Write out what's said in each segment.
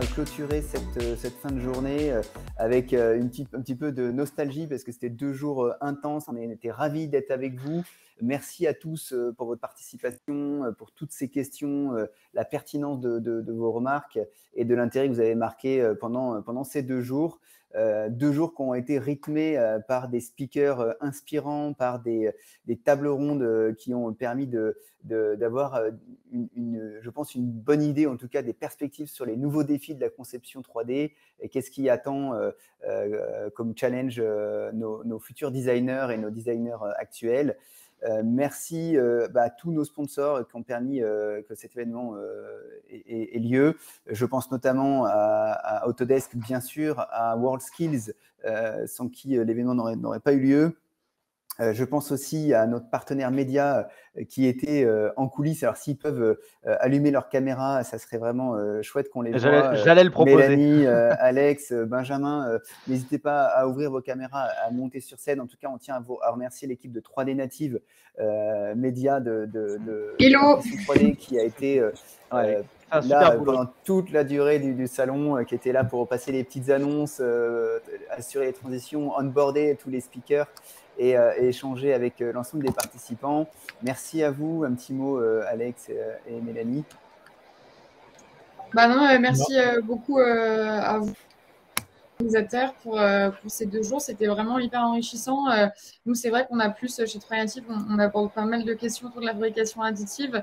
clôturer cette, cette fin de journée avec une petite, un petit peu de nostalgie parce que c'était deux jours intenses. On était ravis d'être avec vous. Merci à tous pour votre participation, pour toutes ces questions, la pertinence de, vos remarques et de l'intérêt que vous avez marqué pendant, ces deux jours. Euh, deux jours qui ont été rythmés euh, par des speakers euh, inspirants, par des, tables rondes qui ont permis d'avoir, je pense, une bonne idée, en tout cas des perspectives sur les nouveaux défis de la conception 3D et qu'est-ce qui attend comme challenge nos, futurs designers et nos designers actuels. Euh, merci euh, bah, à tous nos sponsors qui ont permis euh, que cet événement ait, lieu. Je pense notamment à, Autodesk, bien sûr, à WorldSkills, sans qui l'événement n'aurait pas eu lieu. Euh, je pense aussi à notre partenaire média euh, qui était euh, en coulisses. Alors, s'ils peuvent allumer leur caméra, ça serait vraiment chouette qu'on les voit. J'allais le proposer. Mélanie, Alex, Benjamin, n'hésitez pas à ouvrir vos caméras, à monter sur scène. En tout cas, on tient à, remercier l'équipe de 3D Native Média de, de, 3D qui a été là pendant toute la durée du, salon, qui était là pour passer les petites annonces, assurer les transitions, onboarder tous les speakers. Euh, et, échanger avec euh, l'ensemble des participants. Merci à vous. Un petit mot, euh, Alex et, Mélanie. Bah non, merci beaucoup à vous organisateurs pour, pour ces deux jours. C'était vraiment hyper enrichissant. nous, c'est vrai qu'on a plus chez Triative, on, on aborde pas mal de questions autour de la fabrication additive,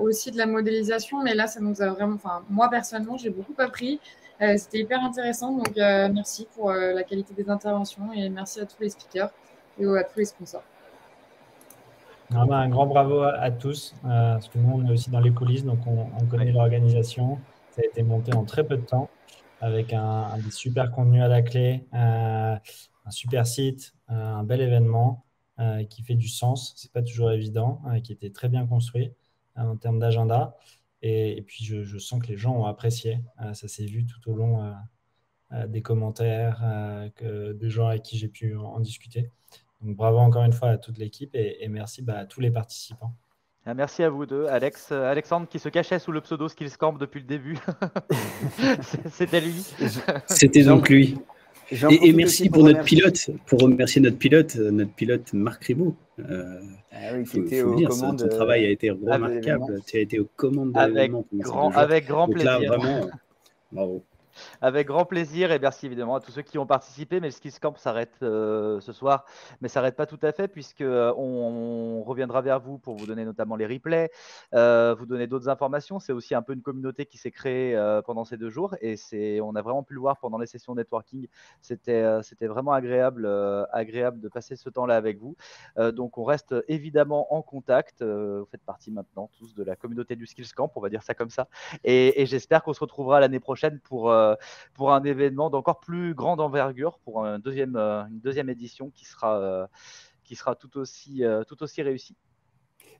aussi de la modélisation. Mais là, ça nous a vraiment, enfin, moi personnellement, j'ai beaucoup appris. Euh, c'était hyper intéressant. Donc, euh, merci pour euh, la qualité des interventions et merci à tous les speakers et à tous les sponsors. Ah bah, un grand bravo à, tous, parce que nous, on est aussi dans les coulisses, donc on, connaît l'organisation. Ça a été monté en très peu de temps, avec un, des super contenus à la clé, un super site, un bel événement qui fait du sens. C'est pas toujours évident, qui était très bien construit en termes d'agenda. Et, puis, je, sens que les gens ont apprécié. Euh, ça s'est vu tout au long euh, euh, des commentaires, que, des gens avec qui j'ai pu en, discuter. Donc, bravo encore une fois à toute l'équipe et, merci bah, à tous les participants. Ah, merci à vous deux. Alex, Alexandre qui se cachait sous le pseudo Skillscamp depuis le début. C'était lui. C'était donc lui. Et, merci pour, notre pilote, pour remercier notre pilote, notre pilote Marc Ribot. Euh, ah oui, était commandes. Ton travail a été remarquable. Tu as été aux commandes de avec grand, avec grand plaisir. Là, vraiment, bravo. Avec grand plaisir et merci évidemment à tous ceux qui ont participé. Mais le Skills Camp s'arrête euh, ce soir, mais s'arrête pas tout à fait puisque euh, on, reviendra vers vous pour vous donner notamment les replays, euh, vous donner d'autres informations. C'est aussi un peu une communauté qui s'est créée pendant ces deux jours et on a vraiment pu le voir pendant les sessions networking. C'était, c'était vraiment agréable, agréable de passer ce temps-là avec vous. donc on reste évidemment en contact. vous faites partie maintenant tous de la communauté du Skills Camp, on va dire ça comme ça. Et, j'espère qu'on se retrouvera l'année prochaine pour pour un événement d'encore plus grande envergure, pour un deuxième, euh, une deuxième édition qui sera, euh, qui sera tout, aussi, tout aussi réussie.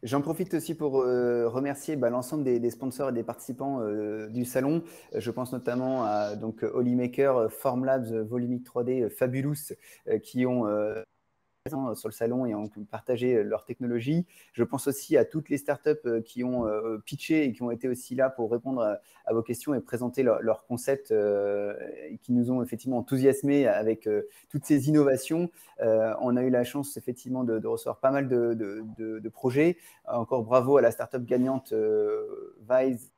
J'en profite aussi pour remercier bah, l'ensemble des, sponsors et des participants du salon. je pense notamment à donc Holymaker, Formlabs, Volumic 3D, Fabulous, qui ont sur le salon et ont partagé euh, leur technologie. Je pense aussi à toutes les startups euh, qui ont euh, pitché et qui ont été aussi là pour répondre à, vos questions et présenter leurs concepts et qui nous ont effectivement enthousiasmés avec toutes ces innovations. on a eu la chance effectivement de, recevoir pas mal de, de, projets. Encore bravo à la startup gagnante Vise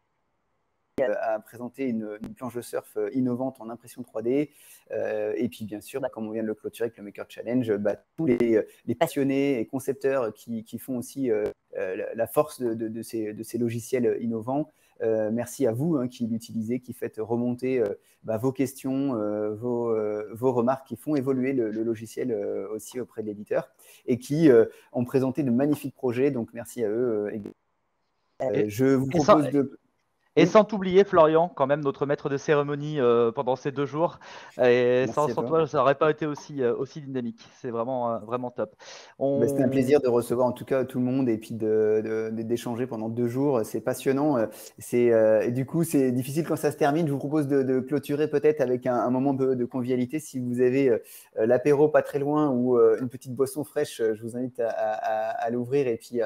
a présenté une, planche de surf euh, innovante en impression 3D. Euh, et puis, bien sûr, bah, comme on vient de le clôturer avec le Maker Challenge, bah, tous les, passionnés et concepteurs qui, font aussi euh, la force de, ces, logiciels innovants. merci à vous hein, qui l'utilisez, qui faites remonter bah, vos questions, vos, remarques, qui font évoluer le, logiciel aussi auprès de l'éditeur et qui ont présenté de magnifiques projets. Donc, merci à eux. je vous propose de. Et sans t'oublier, Florian, quand même, notre maître de cérémonie euh, pendant ces deux jours. Et sans, toi. ça n'aurait pas été aussi, euh, aussi dynamique. C'est vraiment, euh, vraiment top. Bah, c'était un plaisir de recevoir en tout cas tout le monde et puis d'échanger de, pendant deux jours. C'est passionnant. C'est, du coup, c'est difficile quand ça se termine. Je vous propose de, clôturer peut-être avec un, moment de, convivialité. Si vous avez l'apéro pas très loin ou une petite boisson fraîche, je vous invite à, l'ouvrir et puis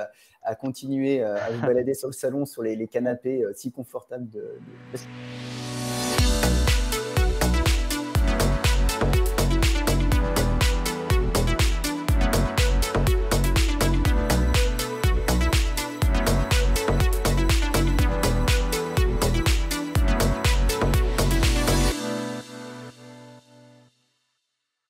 à continuer euh, à vous balader sur le salon, sur les, canapés euh, si confortables de...